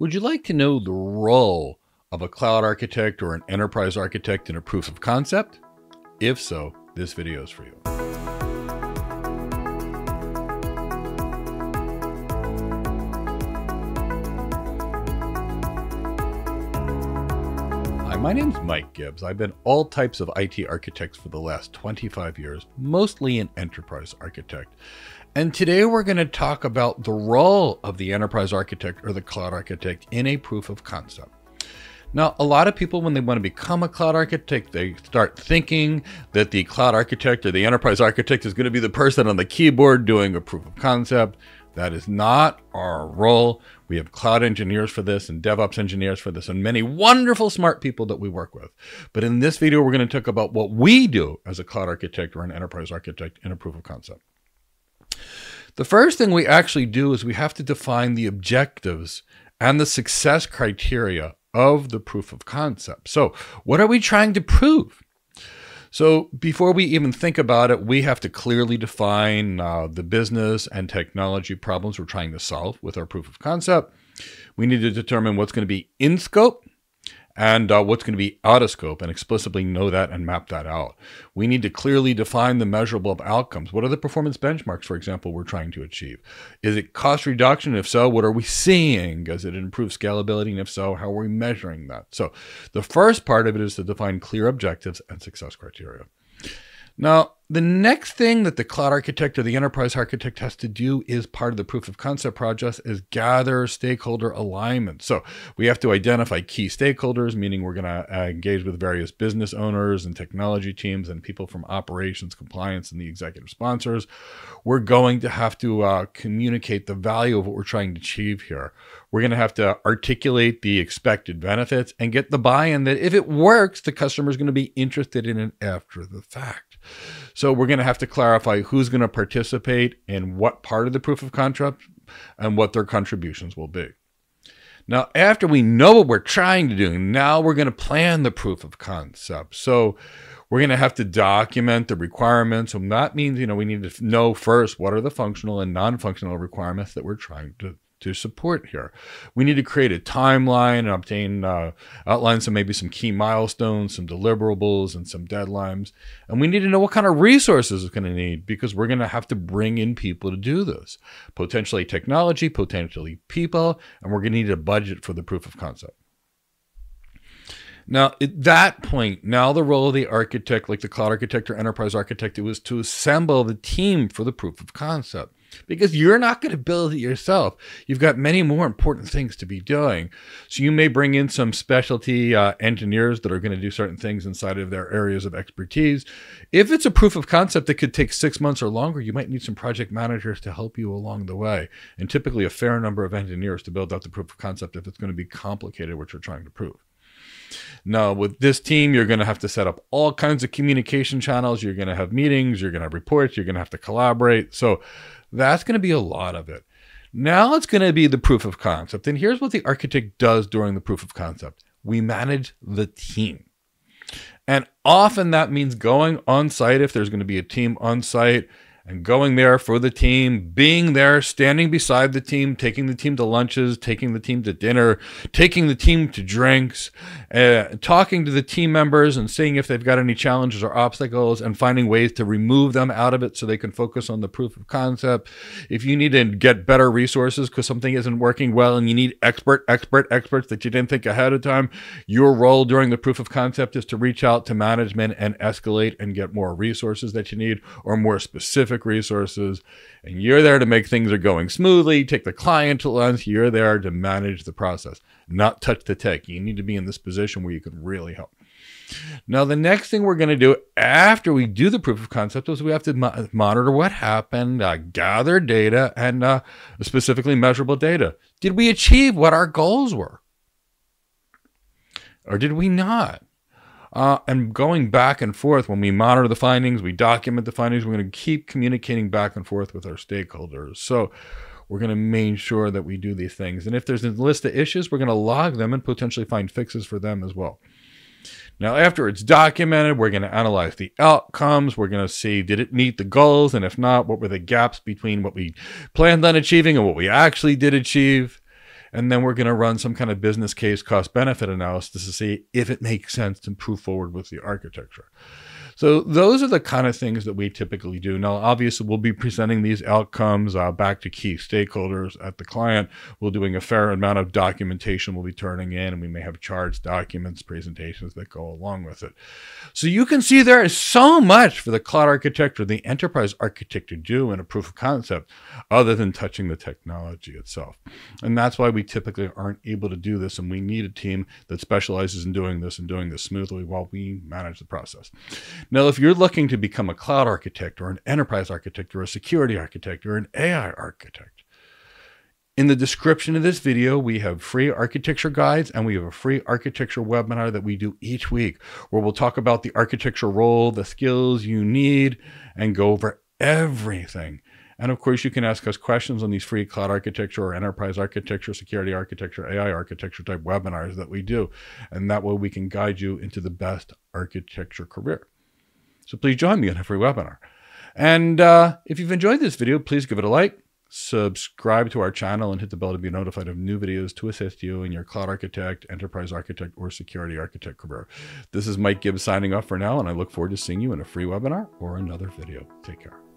Would you like to know the role of a cloud architect or an enterprise architect in a proof of concept? If so, this video is for you. My name's Mike Gibbs. I've been all types of IT architects for the last 25 years, mostly an enterprise architect. And today we're going to talk about the role of the enterprise architect or the cloud architect in a proof of concept. Now, a lot of people, when they want to become a cloud architect, they start thinking that the cloud architect or the enterprise architect is going to be the person on the keyboard doing a proof of concept. That is not our role. We have cloud engineers for this and DevOps engineers for this and many wonderful smart people that we work with. But in this video, we're going to talk about what we do as a cloud architect or an enterprise architect in a proof of concept. The first thing we actually do is we have to define the objectives and the success criteria of the proof of concept. So, what are we trying to prove? So, before we even think about it, we have to clearly define uh, the business and technology problems we're trying to solve with our proof of concept. We need to determine what's going to be in scope and uh, what's going to be out of scope and explicitly know that and map that out. We need to clearly define the measurable outcomes. What are the performance benchmarks, for example, we're trying to achieve? Is it cost reduction? If so, what are we seeing? Does it improve scalability? And if so, how are we measuring that? So the first part of it is to define clear objectives and success criteria. Now, the next thing that the cloud architect or the enterprise architect has to do is part of the proof of concept process is gather stakeholder alignment. So we have to identify key stakeholders, meaning we're going to uh, engage with various business owners and technology teams and people from operations, compliance, and the executive sponsors. We're going to have to uh, communicate the value of what we're trying to achieve here. We're going to have to articulate the expected benefits and get the buy-in that if it works, the customer is going to be interested in it after the fact. So we're going to have to clarify who's going to participate in what part of the proof of concept and what their contributions will be. Now, after we know what we're trying to do, now we're going to plan the proof of concept. So we're going to have to document the requirements. And that means, you know, we need to know first what are the functional and non-functional requirements that we're trying to to support here. We need to create a timeline and obtain uh, outline some maybe some key milestones, some deliverables, and some deadlines. And we need to know what kind of resources it's going to need because we're going to have to bring in people to do this. Potentially technology, potentially people, and we're going to need a budget for the proof of concept. Now, at that point, now the role of the architect, like the cloud architect or enterprise architect, it was to assemble the team for the proof of concept because you're not going to build it yourself. You've got many more important things to be doing. So you may bring in some specialty uh, engineers that are going to do certain things inside of their areas of expertise. If it's a proof of concept that could take six months or longer, you might need some project managers to help you along the way. And typically a fair number of engineers to build out the proof of concept if it's going to be complicated, what you're trying to prove. Now, with this team, you're going to have to set up all kinds of communication channels. You're going to have meetings. You're going to have reports. You're going to have to collaborate. So that's going to be a lot of it. Now it's going to be the proof of concept. And here's what the architect does during the proof of concept we manage the team. And often that means going on site if there's going to be a team on site and going there for the team, being there, standing beside the team, taking the team to lunches, taking the team to dinner, taking the team to drinks, uh, talking to the team members and seeing if they've got any challenges or obstacles and finding ways to remove them out of it so they can focus on the proof of concept. If you need to get better resources because something isn't working well and you need expert, expert, experts that you didn't think ahead of time, your role during the proof of concept is to reach out to management and escalate and get more resources that you need or more specific resources, and you're there to make things are going smoothly, take the client to lunch, you're there to manage the process, not touch the tech. You need to be in this position where you can really help. Now, the next thing we're going to do after we do the proof of concept is we have to mo- monitor what happened, uh, gather data, and uh, specifically measurable data. Did we achieve what our goals were? Or did we not? Uh, and going back and forth when we monitor the findings, we document the findings, we're going to keep communicating back and forth with our stakeholders. So we're going to make sure that we do these things. And if there's a list of issues, we're going to log them and potentially find fixes for them as well. Now, after it's documented, we're going to analyze the outcomes. We're going to see did it meet the goals? And if not, what were the gaps between what we planned on achieving and what we actually did achieve? And then we're going to run some kind of business case cost benefit analysis to see if it makes sense to move forward with the architecture. So those are the kind of things that we typically do. Now, obviously, we'll be presenting these outcomes uh, back to key stakeholders at the client. We're doing a fair amount of documentation we'll be turning in, and we may have charts, documents, presentations that go along with it. So you can see there is so much for the cloud architect or the enterprise architect to do in a proof of concept other than touching the technology itself. And that's why we typically aren't able to do this, and we need a team that specializes in doing this and doing this smoothly while we manage the process. Now, if you're looking to become a cloud architect or an enterprise architect or a security architect or an AI architect, in the description of this video, we have free architecture guides and we have a free architecture webinar that we do each week where we'll talk about the architecture role, the skills you need, and go over everything. And of course, you can ask us questions on these free cloud architecture or enterprise architecture, security architecture, AI architecture type webinars that we do. And that way we can guide you into the best architecture career. So please join me on a free webinar. And uh, if you've enjoyed this video, please give it a like, subscribe to our channel, and hit the bell to be notified of new videos to assist you in your cloud architect, enterprise architect, or security architect career. This is Mike Gibbs signing off for now, and I look forward to seeing you in a free webinar or another video. Take care.